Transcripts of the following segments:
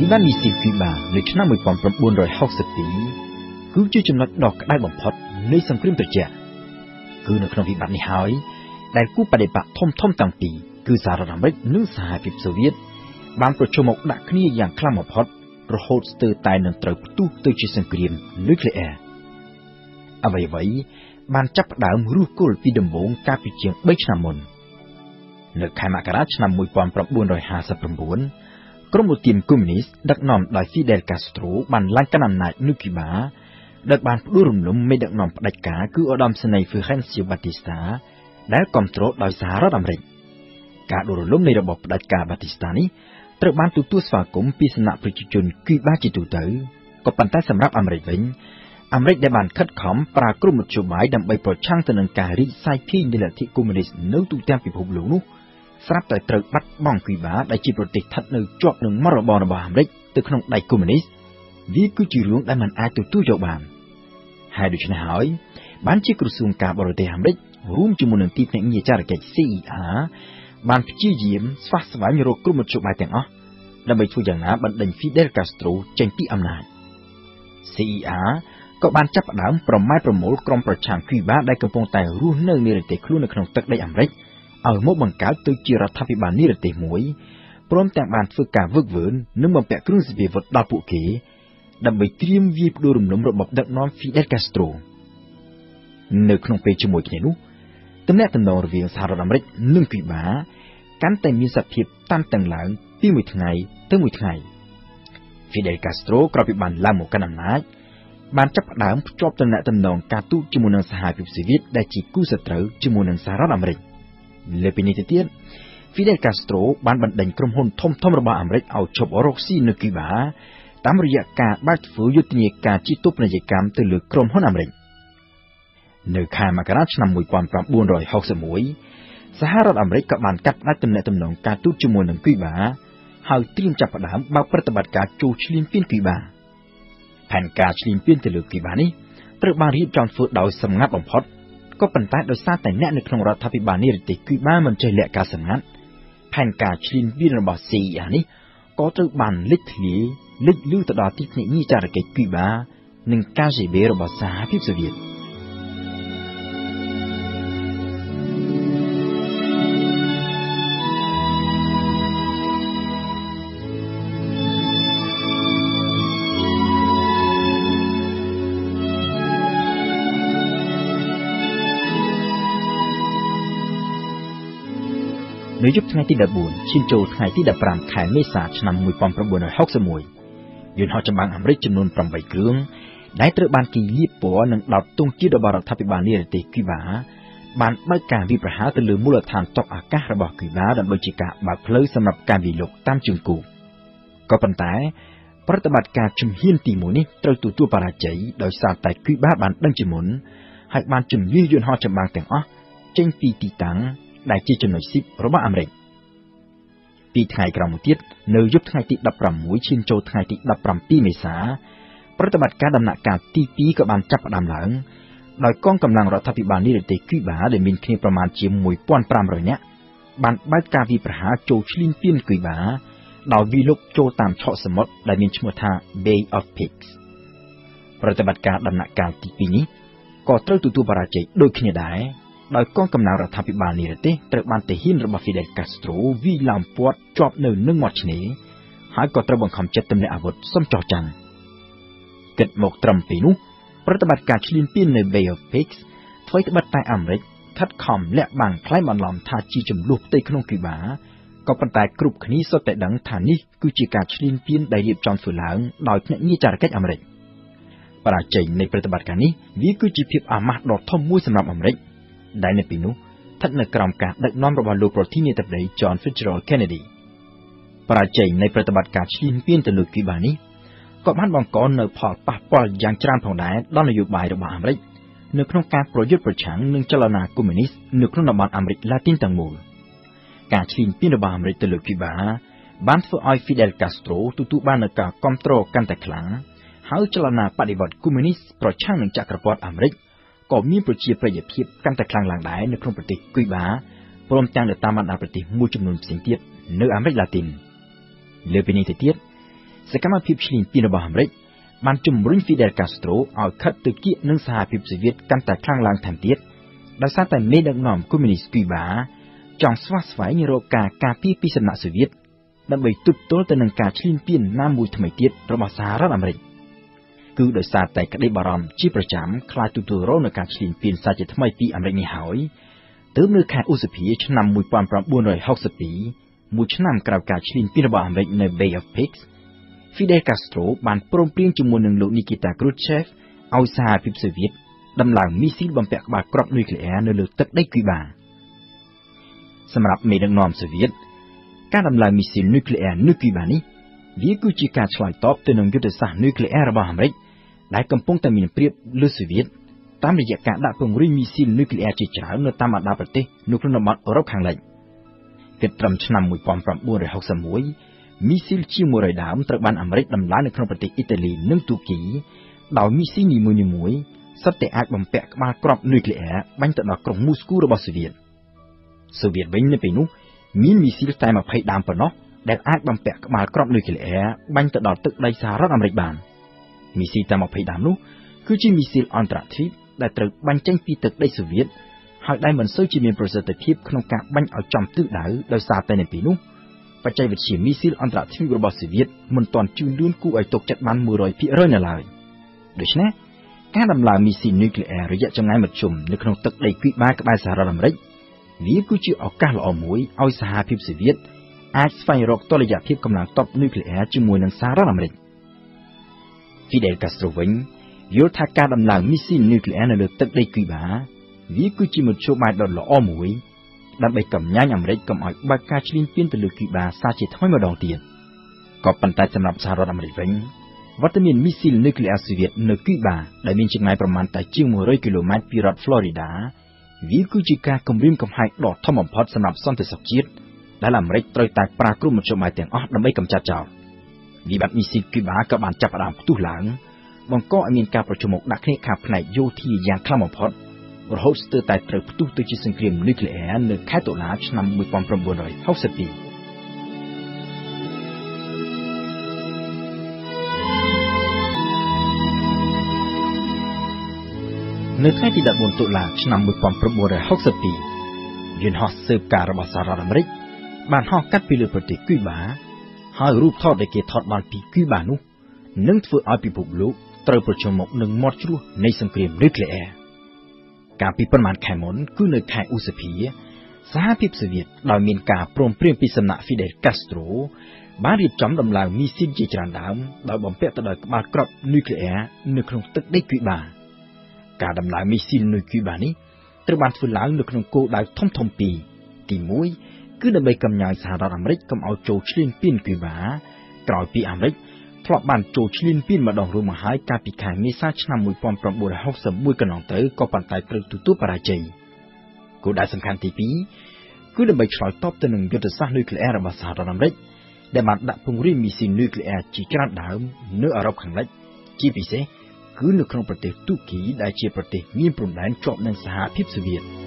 វិបត្តិមីស៊ីលគូបានៅឆ្នាំ1962គឺជាចំណុចដ៏ក្តៅបំផុតនៃសង្គ្រាមត្រជាក់គឺនៅក្នុងវិបត្តិនេះហើយដែលគូបដិបត្តិធំធំទាំងពីរគឺសហរដ្ឋអាមេរិកនិងសហភាពសូវៀតបានប្រជុំមកដាក់គ្នាយ៉ាងខ្លាំងបំផុតរហូតស្ទើរតែនឹងត្រូវផ្ទុះទៅជាសង្គ្រាមនុយក្លេអ៊ែរអ្វីៗបានចាប់ផ្ដើមរុះគល់ពីដំបូងកាលពីជាង3ឆ្នាំមុននៅខែមករាឆ្នាំ1959 ក្រុមឧទាមកុម្មុយនីសដឹកនាំដោយ Fidel Castro បានឡើងកាន់អំណាចនៅគូបាដែលបានផ្ដួលរំលំមេដឹកនាំផ្ដាច់ការគឺឧត្តមសេនីយ៍ Fulgencio Batista ដែលគ្រប់គ្រងដោយសហរដ្ឋអាមេរិកការដួលរំលំនៃរបបផ្ដាច់ការ Batista នេះត្រូវបានទទួលស្វាគមន៍ពីសំណាក់ប្រជាជនគូបាជាទូទៅក៏ប៉ុន្តែសម្រាប់អាមេរិកវិញអាមេរិកដែលបានខិតខំប្រើគ្រមមធ្យោបាយដើម្បីប្រឆាំងទៅនឹងការរីកសាយភាយនៃលទ្ធិកុម្មុយនីសនៅទូទាំងពិភពលោកនោះ ស្រាប់តែត្រូវបាត់បង់គូបាដែលជាប្រទេសស្ថិតនៅជាប់នឹងមរបងរបស់អាមេរិកទៅក្នុងដៃកុម្មុយនីសវាគឺជារឿងដែលមិនអាចទទួលយកបានហើយដូច្នេះហើយបានជាក្រសួងការបរទេសអាមេរិករួមជាមួយនឹងទីភ្នាក់ងារចារកិច្ច CIA បានព្យាយាមស្វះស្វែងរកគ្រមមធ្យោបាយទាំងអស់ដើម្បីធ្វើយ៉ាងណាបណ្ដេញ Fidel Castro ចេញពីអំណាច CIA ក៏បានចាប់ផ្ដើមប្រម៉ែប្រមូលក្រុមប្រឆាំងគូបាដែលកំពុងតែរស់នៅនិរទេសខ្លួននៅក្នុងទឹកដីអាមេរិក ឲ្យមកបង្កើតទៅជារដ្ឋាភិបាលនិរទេសមួយព្រមទាំងបានធ្វើការវឹកវើនិងបំពាក់គ្រឿងសព្វាវុធដល់ពួកគេដើម្បីត្រៀមវាយផ្ដួលរំលំរបបដឹកនាំ Fidel Castro នៅក្នុងពេលជាមួយគ្នានោះទំនាក់ទំនងរវាងសហរដ្ឋអាមេរិកនិងគូបាកាន់តែមានសភាពតានតឹងឡើងពីមួយថ្ងៃទៅមួយថ្ងៃ Fidel Castro ក្រោយពីបានឡើងមកកាន់អំណាចបានចាប់ផ្ដើមភ្ជាប់ទំនាក់ទំនងការទូតជាមួយនឹងសហភាពសូវៀតដែលជាគូសត្រូវជាមួយនឹងសហរដ្ឋអាមេរិក លើពីនេះទៅទៀត Fidel Castro បានបណ្ដេញក្រុមហ៊ុនធំធំរបស់អាមេរិកឲ្យឈប់រកស៊ីនៅគូបាតាមរយៈការបើកធ្វើយុទ្ធនាការជីតុបនីយកម្មទៅលើក្រុមហ៊ុនអាមេរិកនៅខែមករាឆ្នាំ1961សហរដ្ឋអាមេរិកក៏បានកាត់ផ្តាច់ទំនាក់ទំនងការទូតជាមួយនឹងគូបាហើយត្រៀមចាប់ផ្ដើមបើកប្រតិបត្តិការចូលឈ្លានពានគូបាផែនការឈ្លានពានទៅលើគូបានេះត្រូវបានរៀបចំធ្វើដោយសម្ងាត់បំផុត ក៏ប៉ុន្តែដោយសារតែអ្នកនៅក្នុងរដ្ឋាភិបាលនិរទេសគូបាមិនចេះលាក់ការសម្ងាត់ផែនការឈ្លានពានរបស់ CIA នេះក៏ត្រូវបានលេចធ្លាយលេចលឺទៅដល់ទីភ្នាក់ងារចារកិច្ចគូបា និង KGB របស់សហភាពសូវៀត នៅយប់ថ្ងៃទី14ឈានចូលថ្ងៃទី15ខែមេសាឆ្នាំ1961យន្តហោះចម្បាំងអាមេរិកចំនួន8គ្រឿងដែលត្រូវបានគេលាបពណ៌និងដោតទង់ជាតិរបស់រដ្ឋាភិបាលនិរទេសគូបាបានបើកការវាយប្រហារទៅលើមូលដ្ឋានទ័ពអាកាសរបស់គូបាដើម្បីជាការបើកផ្លូវសម្រាប់ការវាយលុកតាមជើងគោកក៏ប៉ុន្តែប្រតិបត្តិការជំហានទី1នេះត្រូវទទួលបរាជ័យដោយសារតែគូបាបានដឹងជាមុនហើយបានជំនះយន្តហោះចម្បាំងទាំងអស់ចេញពីទីតាំង ដែលជាចំណុចស៊ីបរបស់អាមេរិកពីថ្ងៃក្រោយមកទៀតនៅយប់ថ្ងៃទី16ឈានចូលថ្ងៃទី17មេសាប្រតិបត្តិការដំណាក់កាលទី2ក៏បានចាប់ផ្ដើមឡើងដោយកងកម្លាំងរដ្ឋាភិបាលនិរទេសគូបាដែលមានគ្នាប្រមាណជា1500នាក់បានបើកការវាយប្រហារចូលឈ្លានពានគូបាដោយវាយលុកចូលតាមឆកសមុទ្រដែលមានឈ្មោះថា Bay of Pigs ប្រតិបត្តិការដំណាក់កាលទី2នេះក៏ត្រូវទទួលបរាជ័យដូចគ្នាដែរ ដោយកងកម្លាំងរដ្ឋាភិបាលនិរទេសត្រូវបានទាហានរបស់ Fidel Castro វាយឡោមព័ទ្ធជាប់នៅនឹងមាត់ឆ្នេរហើយក៏ត្រូវបង្ខំចិត្តទម្លាក់អាវុធសុំចោះចាំងគិតមកត្រឹមពេលនោះប្រតិបត្តិការឈ្លានពាននៅ Bay of Pigs ធ្វើត្បិតតែអាមេរិកខិតខំលាក់បាំងខ្លែងបន្លំថាជាចំនួនផ្ទៃក្នុងគូបាក៏ប៉ុន្តែគ្រប់គ្នាសុទ្ធតែដឹងថានេះគឺជាការឈ្លានពានដែលរៀបចំធ្វើឡើងដោយភ្នាក់ងារចារកិច្ចអាមេរិកបរាជ័យនៃប្រតិបត្តិការនេះវាគឺជាភាពអាម៉ាស់ដ៏ធំមួយសម្រាប់អាមេរិក ដែលនៅពីនោះស្ថិតនៅក្រោមការដឹកនាំរបស់លោកប្រធានាធិបតី John Fitzgerald Kennedy បរាជ័យនៃប្រតិបត្តិការឈ្លានពានទៅលើគូបានេះក៏បានបង្កនៅផលប៉ះពាល់យ៉ាងច្រើនផងដែរដល់នយោបាយរបស់អាមេរិកនៅក្នុងការប្រយុទ្ធប្រឆាំងនឹងចលនាកុម្មុយនីសនៅក្នុងតំបន់អាមេរិកឡាទីនទាំងមូលការឈ្លានពានរបស់អាមេរិកទៅលើគូបាបានធ្វើឲ្យ Fidel Castro ទទួលបាននូវការគ្រប់គ្រងកាន់តែខ្លាំងហើយចលនាបដិវត្តកុម្មុយនីសប្រឆាំងនឹងចក្រពត្តិអាមេរិក ក៏មានប្រជាប្រិយភាពកាន់តែខ្លាំងឡើងដែរនៅក្នុងប្រទេសគូបាព្រមទាំងនៅតាមបណ្ដាប្រទេសមួយចំនួនផ្សេងទៀតនៅអាមេរិកឡាទីនលើពីនេះទៅទៀតសកម្មភាពឈ្លានពានរបស់អាមេរិកបានជំរុញ Fidel Castro ឲ្យខិតទៅគៀកនឹងសហភាពសូវៀតកាន់តែខ្លាំងឡើងថែមទៀតដោយសារតែមេដឹកនាំកុម្មុយនីសគូបាចង់ស្វះស្វែងរកការការពារពីសំណាក់សូវៀតដើម្បីទប់ទល់ទៅនឹងការឈ្លានពានណាមួយថ្មីទៀតរបស់សហរដ្ឋអាមេរិក គឺដោយសារតែក្តីបារម្ភជាប្រចាំខ្លាចទទួលរងនឹងការឈ្លានពានសាជាថ្មីពីអាមេរិកនេះហើយទើបនៅខែឧសភាឆ្នាំ1962មួយឆ្នាំក្រោយការឈ្លានពានរបស់អាមេរិកនៅ Bay of Pigs Fidel Castro បានព្រមព្រៀងជាមួយនឹងលោក Nikita Khrushchev ឲ្យសហភាពសូវៀតដំឡើងមីស៊ីលបំពាក់ក្បាលគ្រាប់នុយក្លេអ៊ែរនៅលើទឹកដីគូបាសម្រាប់មេដឹកនាំសូវៀតការដំឡើងមីស៊ីលនុយក្លេអ៊ែរនៅគូបានេះវាគឺជាការឆ្លើយតបទៅនឹងយុទ្ធសាស្ត្រនុយក្លេអ៊ែររបស់អាមេរិក ដែលកំពុងតែមានព្រៀបលើសូវៀតតាមរយៈការដាក់ពង្រីកមីស៊ីលនុយក្លេអ៊ែរជាច្រើននៅតាមបណ្ដាប្រទេសនៅក្នុងតំបន់អឺរ៉ុបខាងលិចគិតត្រឹមឆ្នាំ1961មីស៊ីលជាង100ដើមត្រូវបានអាមេរិកដំឡើងនៅក្នុងប្រទេសអ៊ីតាលីនិងទូគីដោយមីស៊ីលនីមួយៗសុទ្ធតែអាចបំពាក់ក្បាលគ្រាប់នុយក្លេអ៊ែរបាញ់ទៅដល់ក្រុងមូស្គូរបស់សូវៀតសូវៀតវិញនៅពេលនោះមានមីស៊ីលតែ20ដើមប៉ុណ្ណោះដែលអាចបំពាក់ក្បាលគ្រាប់នុយក្លេអ៊ែរបាញ់ទៅដល់ទឹកដីសហរដ្ឋអាមេរិកបាន មីស៊ីលតែ20ដើមនោះគឺជាមីស៊ីលអន្តរជាតិដែលត្រូវបាញ់ចេញពីទឹកដីសូវៀតហើយដែលមិនសូវជាមានប្រសិទ្ធភាពក្នុងការបាញ់ឲ្យចំទិសដៅដោយសារតែនៅពេលនោះបច្ចេកវិទ្យាមីស៊ីលអន្តរជាតិរបស់សូវៀតមិនទាន់ជឿនលឿនគួរឲ្យទុកចិត្តបាន100%នៅឡើយដូច្នេះការដំឡើងមីស៊ីលនុយក្លេអ៊ែររយៈចម្ងាយមធ្យមនៅក្នុងទឹកដីគីបាក្បែរសហរដ្ឋអាមេរិកវាគឺជាឱកាសល្អមួយឲ្យសហភាពសូវៀតអាចស្វែងរកតុល្យភាពកម្លាំងទ័ពនុយក្លេអ៊ែរជាមួយនឹងសហរដ្ឋអាមេរិក Fidel Castro វិញយល់ថាការដំឡើងមីស៊ីលនុយក្លេអ៊ែរនៅលើទឹកដីគីបាវាគឺជាមធ្យោបាយដ៏ល្អមួយដើម្បីកំញាញ់អាមេរិកកុំឲ្យបើកការឈ្លានពានទៅលើគីបាសាជាថ្មីម្ដងទៀតក៏ប៉ុន្តែសម្រាប់សហរដ្ឋអាមេរិកវិញវត្តមានមីស៊ីលនុយក្លេអ៊ែរសូវៀតនៅគូបាដែលមានចម្ងាយប្រមាណតែជាង100គីឡូម៉ែត្រពីរដ្ឋ Florida វាគឺជាការគំរាមកំហែងដ៏ធំបំផុតសម្រាប់សន្តិសុខជាតិដែលអាមេរិកត្រូវតែប្រើគ្រប់មធ្យោបាយទាំងអស់ដើម្បីកម្ចាត់ចោល វិបត្តិមីស៊ីលគូបាក៏បានចាប់ផ្ដើមផ្ទុះឡើងបង្កឲ្យមានការប្រជុំមុខដាក់គ្នាខាងផ្នែកយោធាយ៉ាងខ្លាំងបំផុតរហូតស្ទើរតែត្រូវផ្ទុះទៅជាសង្គ្រាមនុយក្លេអ៊ែរនៅខែតុលាឆ្នាំ1962នៅថ្ងៃទី14តុលាឆ្នាំ1962យន្តហោះស៊ើបការរបស់សហរដ្ឋអាមេរិកបានហោះកាត់ពីលើប្រទេសគូបា ហើយរូបថតដែលគេថតបានពីគូបានោះនឹងធ្វើឲ្យពិភពលោកត្រូវប្រឈមមុខនឹងមាត់ជ្រោះនៃសង្គ្រាមនុយក្លេអ៊ែរកាលពីប្រមាណខែមុនគឺនៅខែឧសភាសហភាពសូវៀតដោយមានការព្រមព្រៀងពីសំណាក់ Fidel Castro បានរៀបចំដំឡើងមីស៊ីលជាច្រើនដើមដោយបំពាក់ទៅដោយក្បាលគ្រាប់នុយក្លេអ៊ែរនៅក្នុងទឹកដីគូបាការដំឡើងមីស៊ីលនុយគូបានេះត្រូវបានធ្វើឡើងនៅក្នុងគោលដៅធំធំពីរទី1 គឺដើម្បីកំញាយសហរដ្ឋអាមេរិកកុំឲ្យចូលឈ្លានពានគូបាក្រោយពីអាមេរិកធ្លាប់បានចូលឈ្លានពានម្ដងរួចមកហើយកាលពីខែមេសាឆ្នាំ1961កន្លងទៅក៏ប៉ុន្តែត្រូវទទួលបរាជ័យគោលដៅសំខាន់ទី2គឺដើម្បីឆ្លើយតបទៅនឹងយុទ្ធសាស្ត្រនុយក្លេអ៊ែររបស់សហរដ្ឋអាមេរិកដែលបានដាក់ពង្រាយមីស៊ីលនុយក្លេអ៊ែរជាច្រើនដើមនៅអឺរ៉ុបខាងលិចជាពិសេសគឺនៅក្នុងប្រទេសទូគីដែលជាប្រទេសមានព្រំដែនជាប់នឹងសហភាពសូវៀត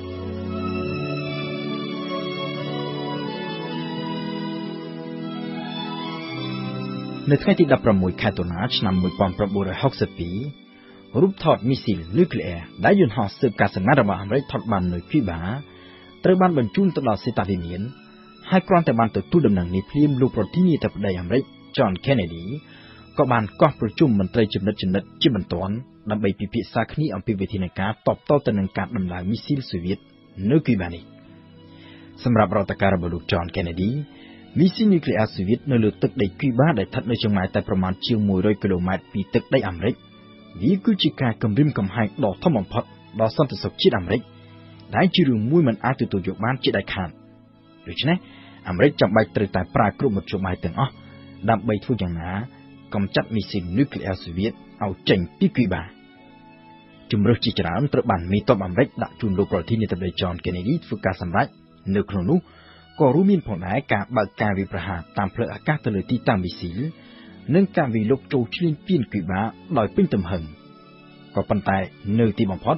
នៅថ្ងៃទី16ខែតុលាឆ្នាំ1962រូបថតមីស៊ីលនុយក្លេអ៊ែរដែលយន្តហោះស៊ើបការសម្ងាត់របស់អាមេរិកថតបាននៅគូបាត្រូវបានបញ្ជូនទៅដល់សេតាវិមានហើយគ្រាន់តែបានទទួលដំណឹងនេះភ្លាមលោកប្រធានាធិបតីអាមេរិក John Kennedy ក៏បានកោះប្រជុំមន្ត្រីចំណិតចំណិតជាបន្ទាន់ដើម្បីពិភាក្សាគ្នាអំពីវិធានការតបតទៅនឹងការដំឡើងមីស៊ីលសូវៀតនៅគូបានេះសម្រាប់រដ្ឋការរបស់លោក John Kennedy មីស៊ីលនុយក្លេអ៊ែរសូវៀតនៅលើទឹកដីគូបាដែលស្ថិតនៅចម្ងាយតែប្រមាណជាង100គីឡូម៉ែត្រពីទឹកដីអាមេរិកវាគឺជាការគំរាមកំហែងដ៏ធំបំផុតដល់សន្តិសុខជាតិអាមេរិកដែលជារឿងមួយមិនអាចទទួលយកបានជាដាច់ខាតដូច្នេះអាមេរិកចាំបាច់ត្រូវតែប្រើគ្រប់មធ្យោបាយទាំងអស់ដើម្បីធ្វើយ៉ាងណាកម្ចាត់មីស៊ីលនុយក្លេអ៊ែរសូវៀតឲ្យចេញពីគូបាជំរើសជាច្រើនត្រូវបានមេតបអាមេរិកដាក់ជូនលោកប្រធានាធិបតី John Kennedy ធ្វើការសម្រេចនៅក្នុងនោះ ក៏រួមមានផងដែរការបើកការវាយប្រហារតាមផ្លូវអាកាសទៅលើទីតាំងមីស៊ីលនិងការវាយលុកចូលឈ្លានពានគូបាដោយពេញទំហឹងក៏ប៉ុន្តែនៅទីបំផុត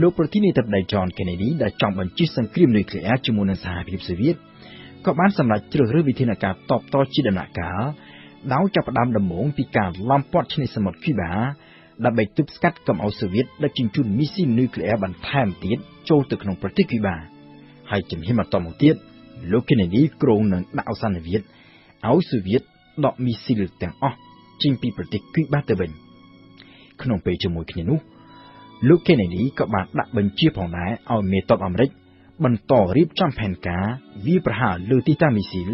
លោកប្រធានាធិបតី John Kennedy ដែលចង់បញ្ជិះសង្គ្រាមនុយក្លេអ៊ែរជាមួយនឹងសហភាពសូវៀតក៏បានសម្រេចជ្រើសរើសវិធានការតបតជាដំណាក់កាលដោយចាប់ផ្ដើមដំបូងពីការឡោមព័ទ្ធឆ្នេរសមុទ្រគូបាដើម្បីទប់ស្កាត់កុំឲ្យសូវៀតដឹកជញ្ជូនមីស៊ីលនុយក្លេអ៊ែរបន្ថែមទៀតចូលទៅក្នុងប្រទេសគូបាហើយជំហានបន្តមកទៀត លោក Kennedy គ្រោងនឹងដាក់អសានវិទ្យឲ្យសូវៀតដកមីស៊ីលទាំងអស់ចេញពីប្រទេសគូបាទៅវិញក្នុងពេលជាមួយគ្នានោះលោក Kennedy ក៏បានដាក់បញ្ជាផងដែរឲ្យមេតបអាមេរិកបន្តរៀបចំផែនការវាប្រហារលើទីតាំងមីស៊ីល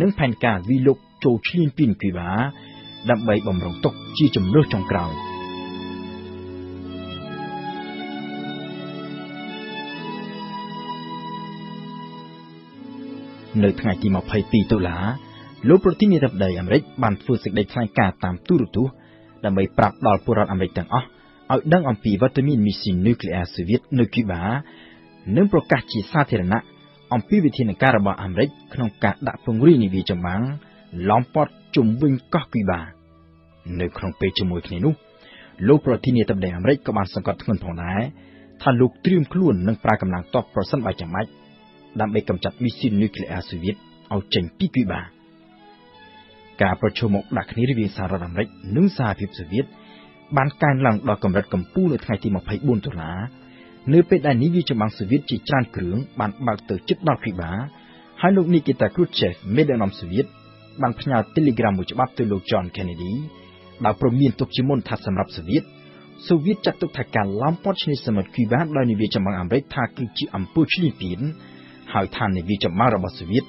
និងផែនការវិលុកចូលឈ្លានពានគូបាដើម្បីបំរុងទុកជាជំរឿសចុងក្រោយ នៅថ្ងៃទី22តុលាលោកប្រធានាធិបតីអាមេរិកបានធ្វើសេចក្តីថ្លែងការណ៍តាមទូរទស្សន៍ដើម្បីប្រាប់ដល់ពលរដ្ឋអាមេរិកទាំងអស់ឲ្យដឹងអំពីវត្តមានមីស៊ីននុយក្លេអ៊ែរសូវៀតនៅគូបានិងប្រកាសជាសាធារណៈអំពីវិធានការរបស់អាមេរិកក្នុងការដាក់ពង្រាយនាវាចម្បាំងឡោមព័ទ្ធជុំវិញកោះគូបានៅក្នុងពេលជាមួយគ្នានោះលោកប្រធានាធិបតីអាមេរិកក៏បានសង្កត់ធ្ងន់ផងដែរថាលោកត្រៀមខ្លួននឹងប្រើកម្លាំងទ័ពប្រសិនបើចាំបាច់ ដើម្បីកម្ចាត់មីស៊ីលនុយក្លេអ៊ែរសូវៀតឲ្យចេញពីគូបាការប្រជុំមកដាក់គ្នារវាងសហរដ្ឋអាមេរិកនិងសហភាពសូវៀតបានកើនឡើងដល់កម្រិតកំពូលនៅថ្ងៃទី24ដុល្លារនៅពេលដែលនាវាចម្បាំងសូវៀតជាច្រើនគ្រឿងបានបើកទៅជិតដល់គូបាហើយលោក Nikita Khrushchev មេដឹកនាំសូវៀតបានផ្ញើ Telegram មួយច្បាប់ទៅលោក John Kennedy ដោយព្រមានទុកជាមុនថាសម្រាប់សូវៀតសូវៀតចាត់ទុកថាការឡោមព័ទ្ធឆ្នេរសមុទ្រគូបាដោយនាវាចម្បាំងអាមេរិកថាគឺជាអំពើឈ្លានពាន ហើយថានាវាចម្បាំងរបស់សូវៀត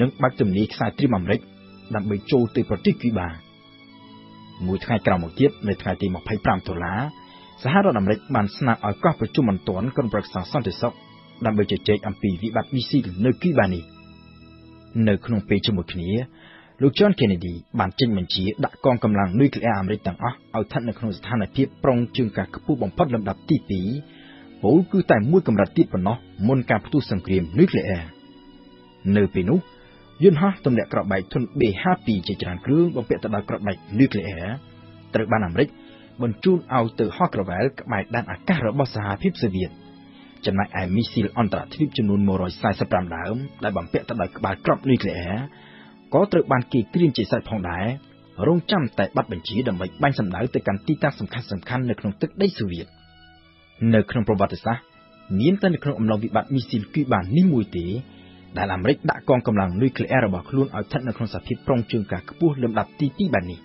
នឹងបើកទំនាយខ្សែត្រៀមអាមេរិកដើម្បីចូលទៅប្រទេសគូបាមួយថ្ងៃក្រោយមកទៀតនៅថ្ងៃទី25ដុល្លារសហរដ្ឋអាមេរិកបានស្នើឲ្យកោះប្រជុំបន្ទាន់ក្រុមប្រឹក្សាសន្តិសុខដើម្បីជជែកអំពីវិបត្តិមីស៊ីលនៅគូបានេះនៅក្នុងពេលជាមួយគ្នាលោក John Kennedy បានចេញបញ្ជាដាក់កងកម្លាំងនុយក្លេអ៊ែរអាមេរិកទាំងអស់ឲ្យស្ថិតនៅក្នុងស្ថានភាពប្រុងជើងការខ្ពស់បំផុតលំដាប់ទី2 ពលគឺតែមួយកម្រិតទៀតប៉ុណ្ណោះមុនការផ្ទុះសង្គ្រាមនុយក្លេអ៊ែរនៅពេលនោះយន្តហោះទម្លាក់គ្រាប់បែកធុន B52 ជាច្រើនគ្រឿងបំពាក់ទៅដោយគ្រាប់បែកនុយក្លេអ៊ែរត្រូវបានអាមេរិកបញ្ជូនឲ្យទៅហោះក្រវ៉ែលក្បែរដែនអាកាសរបស់សហភាពសូវៀតចំណែកឯមីស៊ីលអន្តរទ្វីបចំនួន145ដើមដែលបំពាក់ទៅដោយក្បាលគ្រាប់នុយក្លេអ៊ែរក៏ត្រូវបានគេក្រៀមជាសាច់ផងដែររងចាំតែបាត់បញ្ជាដើម្បីបាញ់សម្ដៅទៅកាន់ទីតាំងសំខាន់សំខាន់នៅក្នុងទឹកដីសូវៀត នៅក្នុងប្រវត្តិសាស្ត្រមានតែនៅក្នុងអំឡុងវិបត្តិមីស៊ីលគូបានេះមួយទេដែលអាមេរិកដាក់កងកម្លាំងនុយក្លេអ៊ែររបស់ខ្លួនឲ្យស្ថិតនៅក្នុងសភាពប្រុងជើងការខ្ពស់លំដាប់ទី2បែបនេះ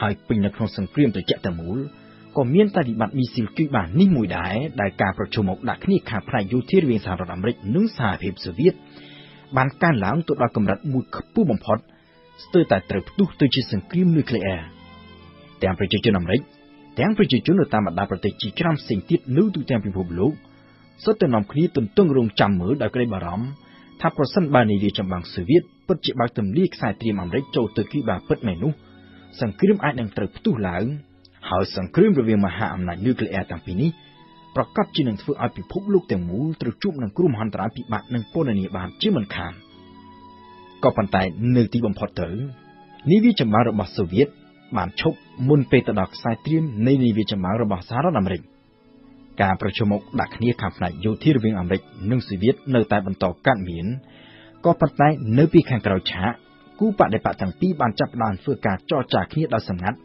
ហើយពេញនៅក្នុងសង្គ្រាមត្រជាក់តែមូលក៏មានតែវិបត្តិមីស៊ីលគូបានេះមួយដែរដែលការប្រជុំមកដាក់គ្នាខាងផ្នែកយោធារវាងសហរដ្ឋអាមេរិកនិងសហភាពសូវៀតបានកើនឡើងទៅដល់កម្រិតមួយខ្ពស់បំផុតស្ទើរតែត្រូវផ្ទុះទៅជាសង្គ្រាមនុយក្លេអ៊ែរទាំងប្រជាជនអាមេរិក ទាំងប្រជាជននៅតាមបណ្ដាប្រទេសជាច្រើនផ្សេងទៀតនៅទូទាំងពិភពលោកសុទ្ធតែនាំគ្នាទន្ទឹងរង់ចាំមើលដោយក្តីបារម្ភថាប្រសិនបើនាវាចម្បាំងសូវៀតពិតជាបើកទម្លាយខ្សែត្រៀមអាមេរិកចូលទៅគីបាពិតមែននោះសង្គ្រាមអាចនឹងត្រូវផ្ទុះឡើងហើយសង្គ្រាមរវាងមហាអំណាចនុយក្លេអ៊ែរទាំងពីរនេះប្រកាសជានឹងធ្វើឲ្យពិភពលោកទាំងមូលត្រូវជួបនឹងគ្រោះមហន្តរាយពិបាកនិងពន្ធនាបានជាមិនខានក៏ប៉ុន្តែនៅទីបំផុតទៅនាវាចម្បាំងរបស់សូវៀត បានឈប់មុនពេលទៅដល់ខ្សែត្រៀមនៃនាវាចម្បាំងរបស់សហរដ្ឋអាមេរិកការប្រជុំមកដាក់គ្នាខាងផ្នែកយោធារវាងអាមេរិកនិងសូវៀតនៅតែបន្តកើតមានក៏ប៉ុន្តែនៅពីខាងក្រៅឆាកគូបដិបត្តិទាំងពីរបានចាប់ផ្ដើមធ្វើការចរចាគ្នាដោយសម្ងាត់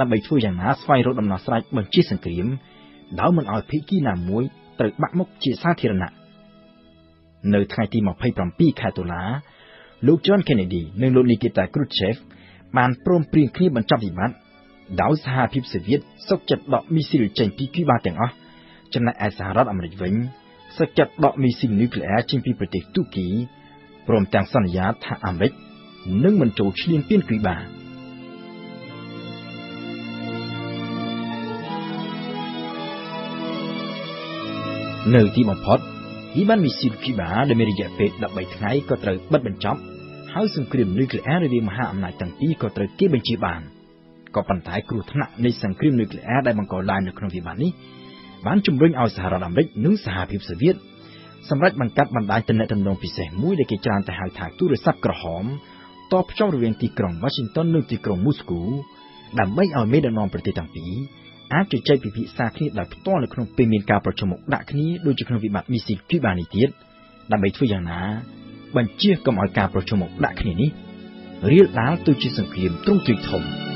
ដើម្បីធ្វើយ៉ាងណាស្វែងរកដំណោះស្រាយបញ្ជាសង្គ្រាមដោយមិនឲ្យភាគីណាមួយត្រូវបាក់មុខជាសាធារណៈនៅថ្ងៃទី27ខែតុលាលោក John Kennedy និងលោក Nikita Khrushchev បានព្រមព្រៀងគ្នាបញ្ចប់វិបត្តិដោយសហភាពសូវៀតសុកចិត្តដកមីស៊ីលចេញពីគូបាទាំងអស់ចំណែកឯសហរដ្ឋអាមេរិកវិញសុកចិត្តដកមីស៊ីលនុយក្លេអ៊ែរចេញពីប្រទេសទូគីព្រមទាំងសន្យាថាអាមេរិកនឹងមិនចូលឈ្លានពានគូបានៅទីបំផុតអ៊ីបានមីស៊ីលគូបាដែលមានរយៈពេល13ថ្ងៃក៏ត្រូវបិទបញ្ចប់ ហើយសង្គ្រាមនុយក្លេអ៊ែររវាងមហាអំណាចទាំងពីរក៏ត្រូវគេបញ្ជាបានក៏ប៉ុន្តែគ្រោះថ្នាក់នៃសង្គ្រាមនុយក្លេអ៊ែរដែលបង្កឡើងនៅក្នុងវិបត្តិនេះបានជំរុញឲ្យសហរដ្ឋអាមេរិកនិងសហភាពសូវៀតសម្រាប់បង្កាត់បណ្ដាញទំនាក់ទំនងពិសេសមួយដែលគេច្រើនតែហៅថាទូរស័ព្ទក្រហមតបភ្ជាប់រវាងទីក្រុង Washington និងទីក្រុង Moscow ដើម្បីឲ្យមេដឹកនាំប្រទេសទាំងពីរអាចជជែកពិភាក្សាគ្នាដោយផ្ទាល់នៅក្នុងពេលមានការប្រជុំមុខដាក់គ្នាដូចជាក្នុងវិបត្តិមីស៊ីលគូបានេះទៀតដើម្បីធ្វើយ៉ាងណា បញ្ជាកុំឲ្យការប្រជុំមុខដាក់គ្នានេះរៀលដាលទៅជាសង្គ្រាមទ្រង់ទ្រាយធំ។